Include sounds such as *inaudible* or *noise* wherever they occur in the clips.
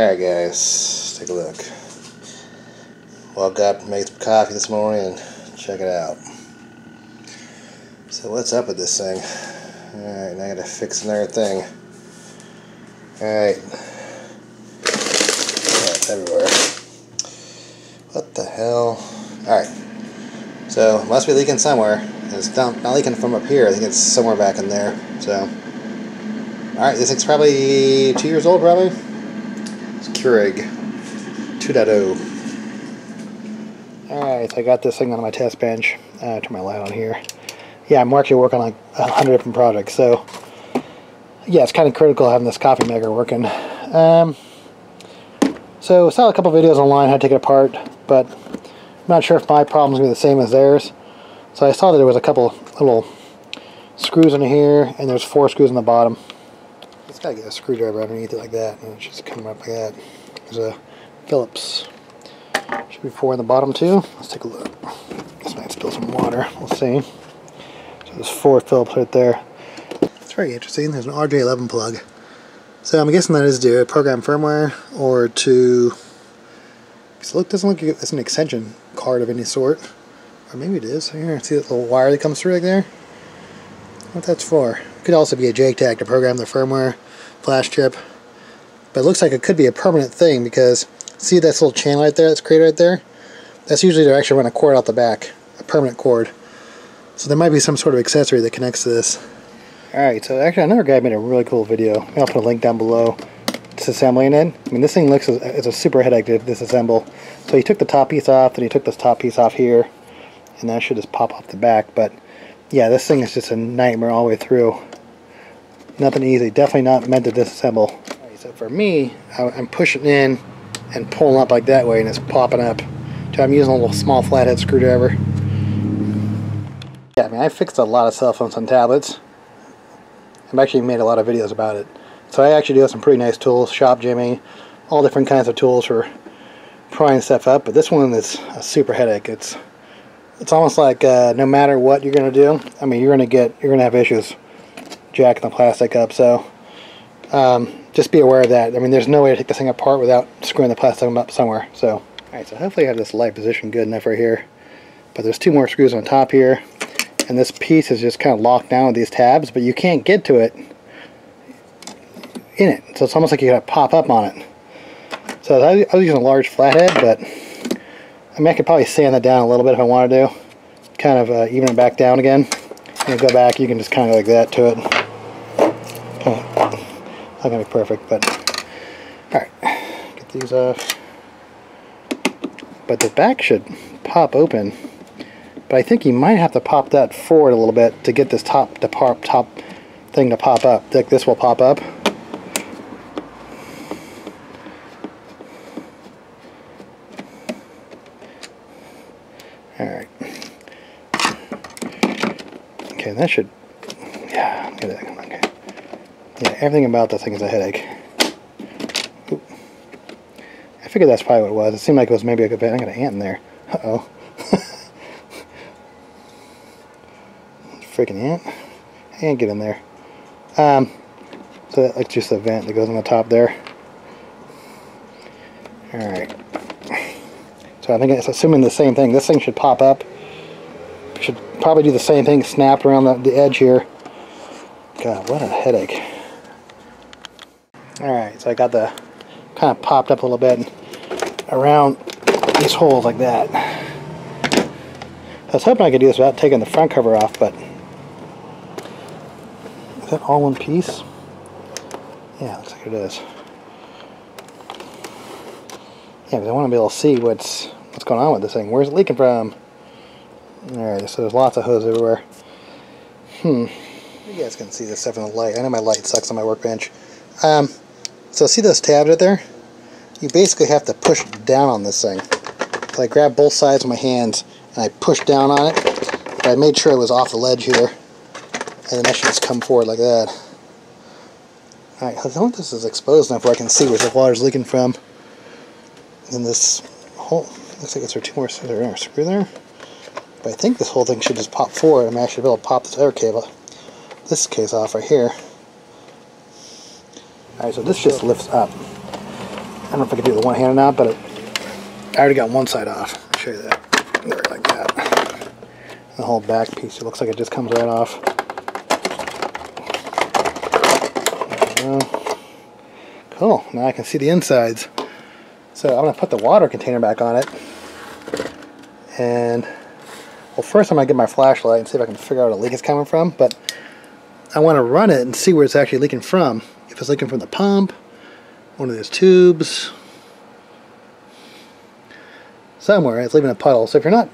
Alright guys, take a look. Woke up, made some coffee this morning, and check it out. So what's up with this thing? Alright, now I gotta fix another thing. Alright. Yeah, everywhere. What the hell? Alright. So, must be leaking somewhere. It's not, not leaking from up here, I think it's somewhere back in there. So, alright, this thing's probably two years old, probably. It's Keurig 2.0. Alright, so I got this thing on my test bench. Uh, turn my light on here. Yeah, I'm actually working on a hundred different projects, so yeah, it's kind of critical having this coffee maker working. Um, so I saw a couple videos online how to take it apart, but I'm not sure if my problem's to be the same as theirs. So I saw that there was a couple little screws in here, and there's four screws in the bottom. Gotta get a screwdriver underneath it like that, and it's just coming up like that. There's a Phillips. Should be four in the bottom too. Let's take a look. This might spill some water. We'll see. So there's four Phillips right there. It's very interesting. There's an RJ11 plug. So I'm guessing that is to program firmware or to. So look, doesn't look like it's an extension card of any sort. Or maybe it is. Here, see that little wire that comes through right there? What that's for. It could also be a JTAG to program the firmware flash chip. But it looks like it could be a permanent thing because see this little channel right there that's created right there? That's usually to actually run a cord out the back, a permanent cord. So there might be some sort of accessory that connects to this. Alright, so actually another guy made a really cool video. I'll put a link down below. Disassembling it. I mean this thing looks it's a super headache to disassemble. So he took the top piece off, then he took this top piece off here, and that should just pop off the back. But yeah, this thing is just a nightmare all the way through. Nothing easy. Definitely not meant to disassemble. So for me, I'm pushing in and pulling up like that way, and it's popping up. So I'm using a little small flathead screwdriver. Yeah, I mean I fixed a lot of cell phones and tablets. I've actually made a lot of videos about it. So I actually do have some pretty nice tools, Shop Jimmy, all different kinds of tools for prying stuff up. But this one is a super headache. It's it's almost like uh, no matter what you're gonna do, I mean you're gonna get you're gonna have issues jacking the plastic up. So um, just be aware of that. I mean there's no way to take this thing apart without screwing the plastic up somewhere. So all right, so hopefully I have this light position good enough right here. But there's two more screws on top here and this piece is just kind of locked down with these tabs, but you can't get to it in it. So it's almost like you gotta pop up on it. So I was using a large flathead, but I mean I could probably sand that down a little bit if I wanted to. Kind of uh, even it back down again. And go back, you can just kind of like that to it. Not gonna be perfect, but alright. Get these off. But the back should pop open. But I think you might have to pop that forward a little bit to get this top the pop, top thing to pop up. Like this will pop up. Alright. Okay, that should yeah, look at that, okay. Yeah, everything about this thing is a headache. Oop. I figured that's probably what it was. It seemed like it was maybe a bit. I got an ant in there. Uh oh. *laughs* freaking ant. Ant get in there. Um, so that's just a vent that goes on the top there. Alright. So I think it's assuming the same thing. This thing should pop up. Should probably do the same thing, snap around the, the edge here. God, what a headache. Alright, so I got the kind of popped up a little bit around these holes like that. I was hoping I could do this without taking the front cover off, but is that all one piece? Yeah, looks like it is. Yeah, because I want to be able to see what's what's going on with this thing. Where's it leaking from? Alright, so there's lots of hose everywhere. Hmm. You guys can see this stuff in the light. I know my light sucks on my workbench. Um, so see those tabs right there? You basically have to push down on this thing. So I grab both sides of my hands and I pushed down on it. But I made sure it was off the ledge here. And then that should just come forward like that. Alright, I don't think this is exposed enough where I can see where the water's leaking from. And this whole, looks like it's there two more, there, screw there. But I think this whole thing should just pop forward. I'm actually able to pop this other cable, this case off right here. Alright, so this just lifts up. I don't know if I can do the one hand or not, but it, I already got one side off. I'll show you that. There, like that. The whole back piece, it looks like it just comes right off. Cool, now I can see the insides. So I'm to put the water container back on it. And, well first I'm to get my flashlight and see if I can figure out where the leak is coming from. But I want to run it and see where it's actually leaking from. It's leaking from the pump, one of these tubes, somewhere it's leaving a puddle. So if you're not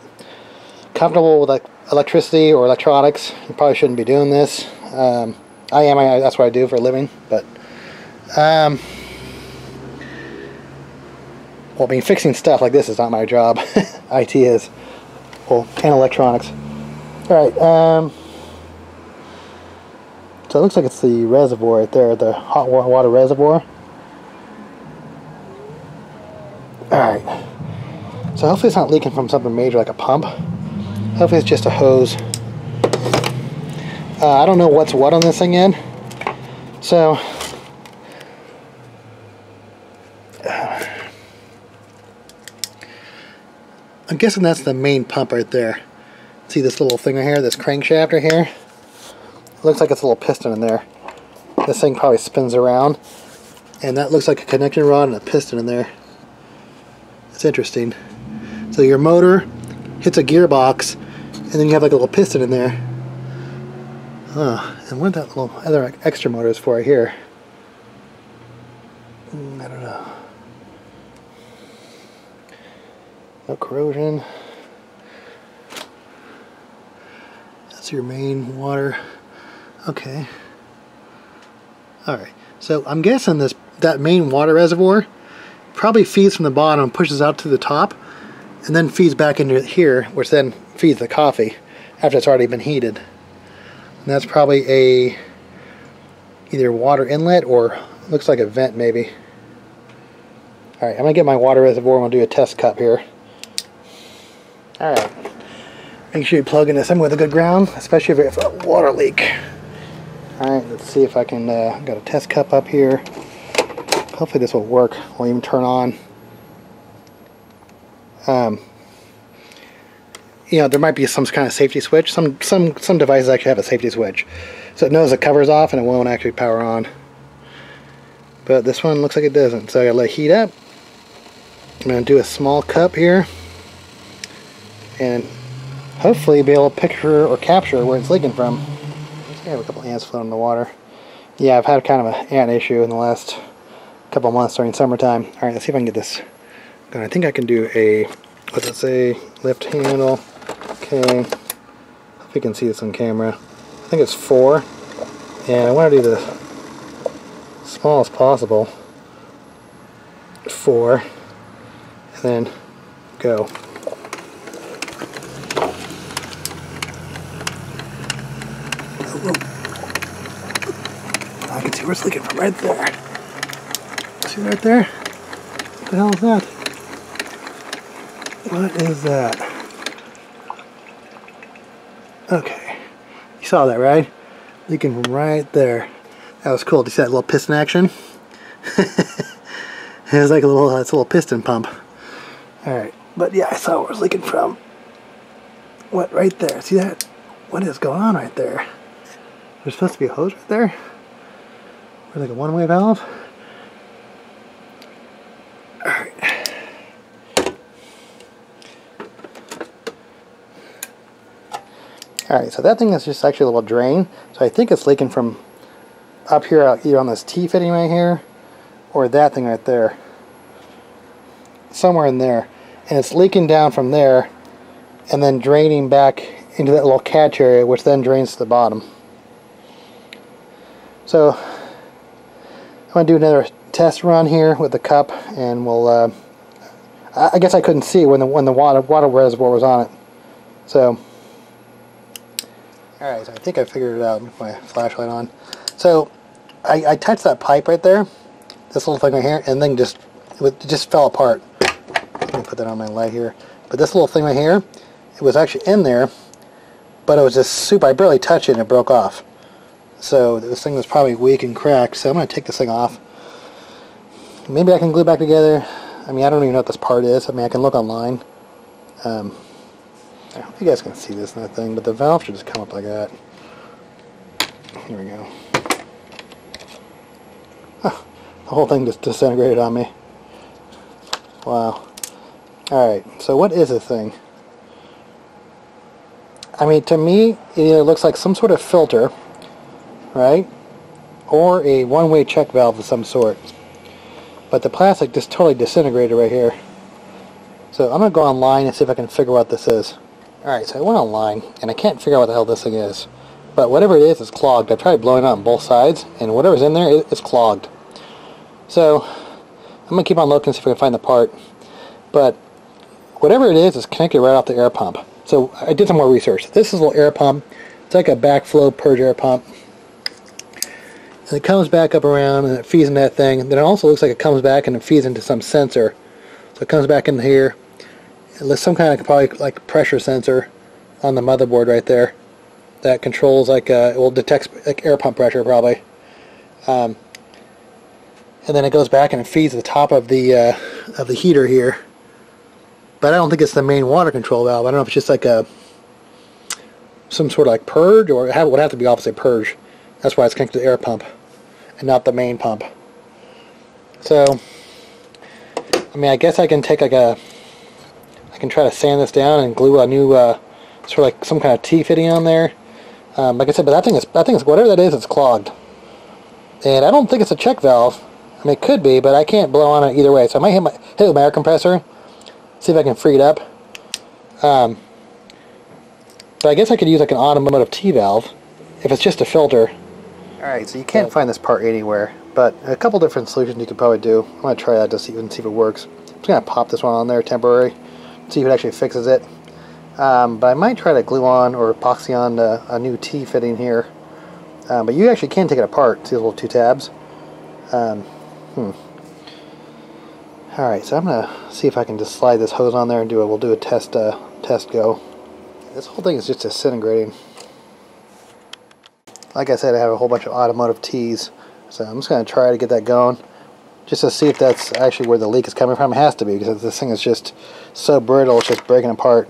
comfortable with electricity or electronics, you probably shouldn't be doing this. Um, I am, I, that's what I do for a living, but um, well, I mean, fixing stuff like this is not my job. *laughs* IT is. Well, and electronics. Alright, um, it looks like it's the reservoir right there, the hot water reservoir. Alright. So hopefully it's not leaking from something major like a pump. Hopefully it's just a hose. Uh, I don't know what's what on this thing yet. So, I'm guessing that's the main pump right there. See this little thing right here, this crankshaft right here? Looks like it's a little piston in there. This thing probably spins around. And that looks like a connection rod and a piston in there. It's interesting. So your motor hits a gearbox, and then you have like a little piston in there. Huh. And what that little other extra motor is for right here? Mm, I don't know. No corrosion. That's your main water. Okay. Alright. So I'm guessing this that main water reservoir probably feeds from the bottom, pushes out to the top, and then feeds back into here, which then feeds the coffee after it's already been heated. And that's probably a either water inlet or looks like a vent maybe. Alright, I'm going to get my water reservoir and we'll do a test cup here. Alright. Make sure you plug in this in with a good ground, especially if it's a water leak. Alright, let's see if I can, uh, got a test cup up here. Hopefully this will work, will even turn on. Um, you know, there might be some kind of safety switch. Some, some, some devices actually have a safety switch. So it knows the cover's off and it won't actually power on. But this one looks like it doesn't. So I gotta let it heat up. I'm gonna do a small cup here and hopefully be able to picture or capture where it's leaking from. I have a couple ants floating in the water. Yeah, I've had kind of an ant issue in the last couple months during summertime. Alright, let's see if I can get this. I think I can do a, what's it say, lift handle. Okay, if you can see this on camera. I think it's four. And I want to do the smallest possible. Four. And then go. I can see where it's leaking from right there. See right there? What the hell is that? What is that? Okay. You saw that, right? Leaking from right there. That was cool. Do you see that little piston action? *laughs* it was like a little, uh, it's a little piston pump. Alright. But yeah, I saw where it was leaking from. What, right there. See that? What is going on right there? There's supposed to be a hose right there? Or like a one-way valve? Alright. Alright, so that thing is just actually a little drain. So I think it's leaking from up here, either on this T-fitting right here, or that thing right there. Somewhere in there. And it's leaking down from there, and then draining back into that little catch area, which then drains to the bottom. So I'm going to do another test run here with the cup and we'll uh, I guess I couldn't see when the when the water water reservoir was on it. So alright so I think I figured it out with my flashlight on. So I, I touched that pipe right there this little thing right here and then just it just fell apart. Let me put that on my light here. But this little thing right here it was actually in there but it was just soup I barely touched it and it broke off so this thing was probably weak and cracked, so I'm going to take this thing off maybe I can glue back together. I mean, I don't even know what this part is. I mean, I can look online. Um, I hope you guys can see this that thing, but the valve should just come up like that. Here we go. Huh, the whole thing just disintegrated on me. Wow. Alright, so what is this thing? I mean, to me, it looks like some sort of filter, right? Or a one-way check valve of some sort. But the plastic just totally disintegrated right here. So I'm going to go online and see if I can figure out what this is. Alright, so I went online, and I can't figure out what the hell this thing is. But whatever it is, it's clogged. I've tried blowing it on both sides, and whatever's in there, it's clogged. So, I'm going to keep on looking, see if I can find the part. But, whatever it is, it's connected right off the air pump. So, I did some more research. This is a little air pump. It's like a backflow purge air pump. And it comes back up around, and it feeds into that thing. Then it also looks like it comes back and it feeds into some sensor. So it comes back in here. There's some kind of probably like pressure sensor on the motherboard right there that controls like uh, it will detect like air pump pressure probably. Um, and then it goes back and it feeds the top of the uh, of the heater here. But I don't think it's the main water control valve. I don't know if it's just like a some sort of like purge or it would have to be obviously purge. That's why it's connected to the air pump and not the main pump. So I mean I guess I can take like a I can try to sand this down and glue a new uh, sort of like some kind of T fitting on there. Um, like I said, but that thing is, I think it's, whatever that is, it's clogged. And I don't think it's a check valve. I mean, it could be, but I can't blow on it either way. So I might hit, my, hit my air compressor, see if I can free it up. Um, but I guess I could use like an automotive T valve if it's just a filter. Alright, so you can't find this part anywhere, but a couple different solutions you could probably do. I'm going to try that to see, see if it works. I'm just going to pop this one on there temporary, see if it actually fixes it. Um, but I might try to glue on or epoxy on a, new T fitting here. Um, but you actually can take it apart. See those little two tabs? Um, hmm. Alright, so I'm going to see if I can just slide this hose on there and do it. We'll do a test, uh, test go. This whole thing is just disintegrating. Like I said, I have a whole bunch of automotive T's. So I'm just going to try to get that going. Just to see if that's actually where the leak is coming from. It has to be because this thing is just so brittle, it's just breaking apart.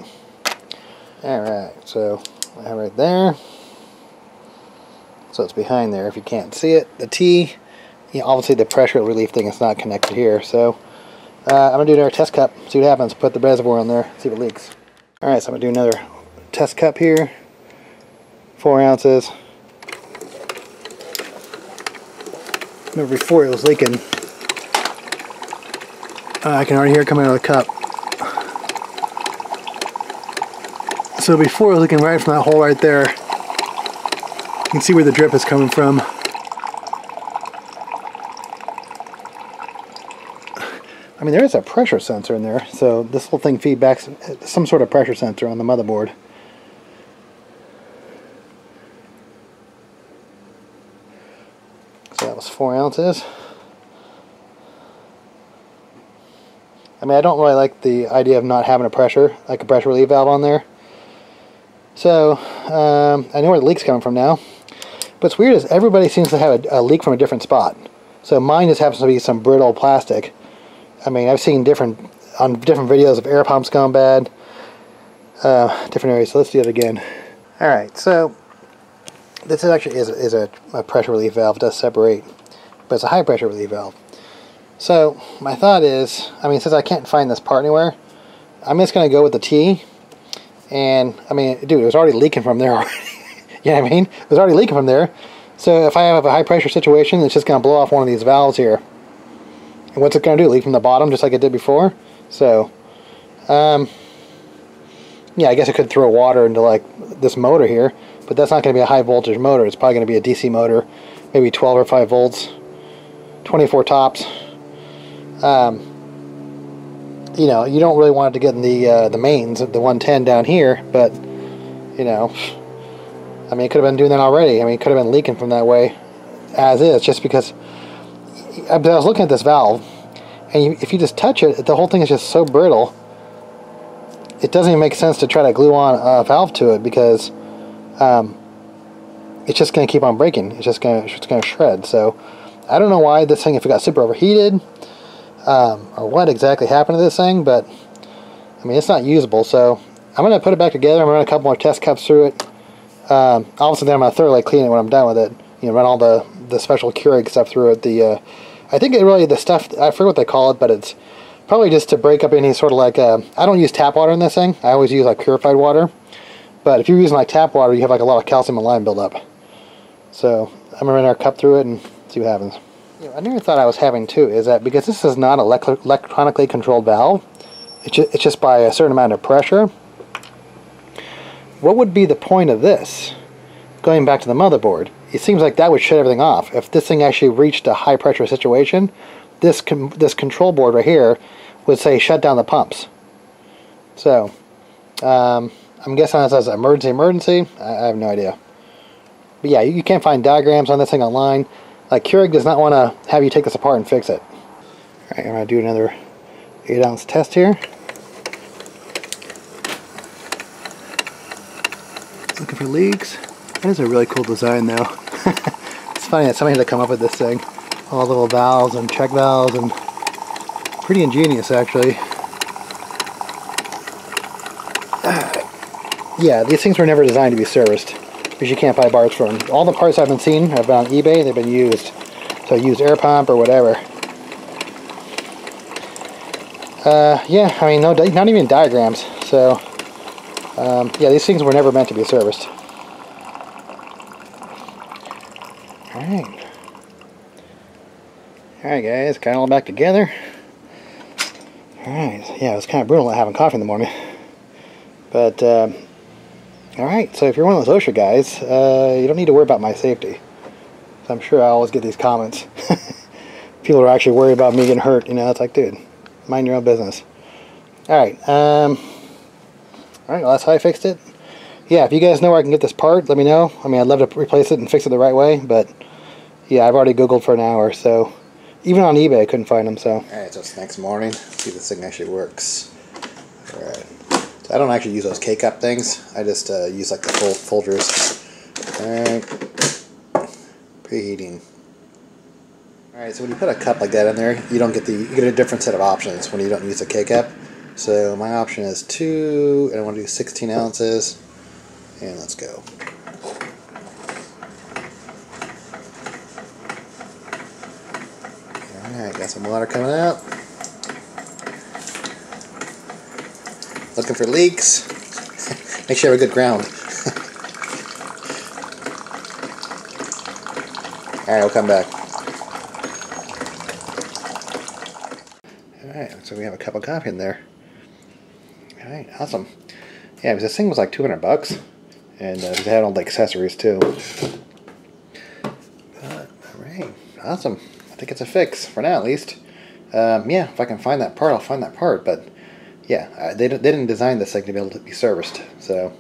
Alright, so right there. So it's behind there if you can't see it. The T, you know, obviously the pressure relief thing is not connected here. So uh, I'm going to do another test cup, see what happens. Put the reservoir in there, see if it leaks. Alright, so I'm going to do another test cup here. Four ounces. Remember before it was leaking. Uh, I can already hear it coming out of the cup. So before looking right from that hole right there, you can see where the drip is coming from. I mean, there is a pressure sensor in there, so this whole thing feedbacks some sort of pressure sensor on the motherboard. So that was four ounces. I mean, I don't really like the idea of not having a pressure, like a pressure relief valve on there. So, um, I know where the leak's coming from now. What's weird is everybody seems to have a, a, leak from a different spot. So mine just happens to be some brittle plastic. I mean, I've seen different, on different videos of air pumps going bad. Uh, different areas. So let's do it again. Alright, so this actually is, is a, a pressure relief valve. It does separate. But it's a high pressure relief valve. So my thought is, I mean, since I can't find this part anywhere, I'm just going to go with the T and, I mean, dude, it was already leaking from there *laughs* already. you know what I mean? It was already leaking from there. So if I have a high pressure situation, it's just going to blow off one of these valves here. And what's it going to do? Leak from the bottom just like it did before? So, um, yeah, I guess I could throw water into like this motor here, but that's not going to be a high voltage motor. It's probably going to be a DC motor, maybe 12 or 5 volts, 24 tops. Um, you know, you don't really want it to get in the uh, the mains, of the 110 down here, but you know, I mean, it could have been doing that already. I mean, it could have been leaking from that way, as is, just because. I was looking at this valve, and you, if you just touch it, the whole thing is just so brittle. It doesn't even make sense to try to glue on a valve to it because um, it's just going to keep on breaking. It's just going to it's going to shred. So I don't know why this thing, if it got super overheated, um, or what exactly happened to this thing, but I mean, it's not usable, so I'm going to put it back together. I'm going to run a couple more test cups through it. Um, obviously, then I'm going to thoroughly clean it when I'm done with it. You know, run all the, the special Keurig stuff through it. The uh, I think it really, the stuff, I forget what they call it, but it's probably just to break up any sort of like, uh, I don't use tap water in this thing. I always use like purified water. But if you're using like tap water, you have like a lot of calcium and lime buildup. So I'm going to run our cup through it and see what happens. You know, I never thought I was having too is that because this is not an electronically controlled valve, it's just, it's just by a certain amount of pressure. What would be the point of this? Going back to the motherboard, it seems like that would shut everything off. If this thing actually reached a high pressure situation, this this control board right here would say shut down the pumps. So, um, I'm guessing that says emergency, emergency. I, I have no idea. But yeah, you, you can't find diagrams on this thing online. Like Keurig does not want to have you take this apart and fix it. All right, I'm going to do another 8 ounce test here. Looking for leaks. That is a really cool design though. *laughs* it's funny that somebody had to come up with this thing. All the little valves and check valves and pretty ingenious actually. *sighs* yeah, these things were never designed to be serviced because you can't buy parts for them. All the parts I've been seeing have been on eBay, they've been used. So I used air pump or whatever. Uh, yeah, I mean, no, not even diagrams. So, um, yeah, these things were never meant to be serviced. Alright. Alright guys, got all back together. Alright, yeah, it was kind of brutal not having coffee in the morning. But, uh, Alright, so if you're one of those OSHA guys, uh, you don't need to worry about my safety. I'm sure I always get these comments. *laughs* People are actually worried about me getting hurt, you know, it's like, dude, mind your own business. Alright, um, alright, well that's how I fixed it. Yeah, if you guys know where I can get this part, let me know. I mean, I'd love to replace it and fix it the right way, but yeah, I've already Googled for an hour, so even on eBay I couldn't find them, so. Alright, so it's next morning. See if this thing actually works. Alright. I don't actually use those K-cup things. I just uh, use like the full Folgers. Alright. Preheating. Alright, so when you put a cup like that in there, you don't get the you get a different set of options when you don't use a K-cup. So my option is two, and I want to do 16 ounces. And let's go. Alright, got some water coming out. Looking for leaks. *laughs* Make sure you have a good ground. *laughs* Alright, I'll come back. Alright, so we have a cup of coffee in there. Alright, awesome. Yeah, because this thing was like 200 bucks. And uh, it had all the accessories too. Alright, awesome. I think it's a fix, for now at least. Um, yeah, if I can find that part, I'll find that part, but yeah, uh, they, they didn't design this thing to be able to be serviced. So,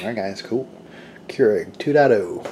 alright guys, cool. Keurig 2.0.